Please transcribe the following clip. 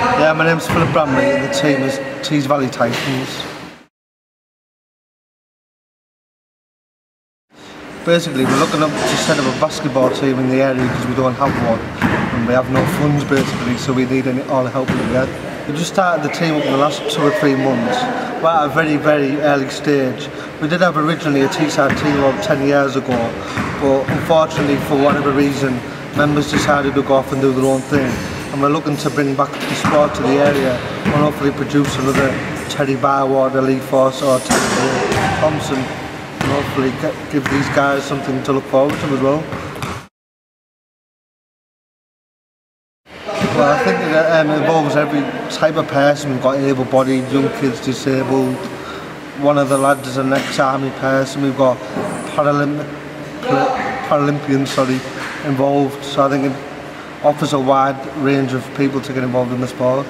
Yeah, my name's Philip Bramley and the team is Tees Valley Titans. Basically, we're looking up to set up a basketball team in the area because we don't have one and we have no funds basically, so we need any, all the help we can get. We just started the team up in the last two or three months, but at a very, very early stage. We did have originally a Teesside team about 10 years ago, but unfortunately, for whatever reason, members decided to go off and do their own thing and we're looking to bring back the sport to the area and hopefully produce another Terry Bywater, Lee Force or Terry Thompson and hopefully get, give these guys something to look forward to as well. Well, I think it um, involves every type of person. We've got able-bodied, young kids, disabled. One of the lads is an ex-army person. We've got Paralympic, Paralympians, sorry, involved. So I think it, offers a wide range of people to get involved in the sport.